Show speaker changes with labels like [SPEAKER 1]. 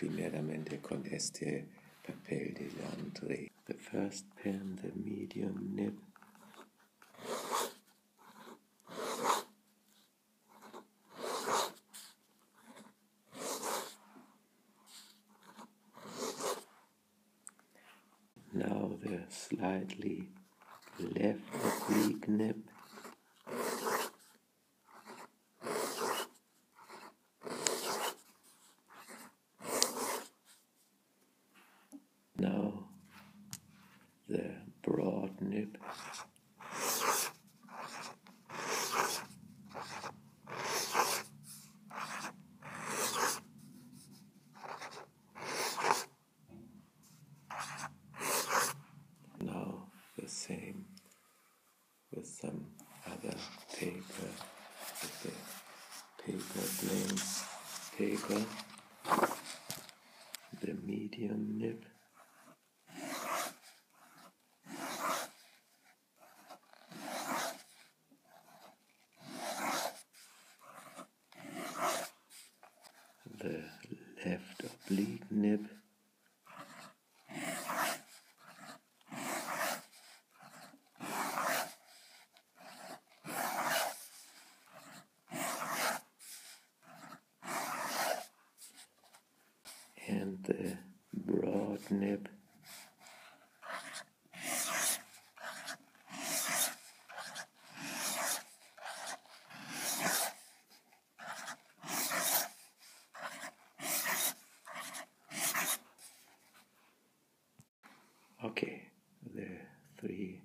[SPEAKER 1] primeramente con este papel de. The first pen, the medium nib. Now the slightly left oblique nib. Now the Now the same with some other paper, with the paper plain paper, the medium nib. The left oblique nib. and the broad nib. Okay, the three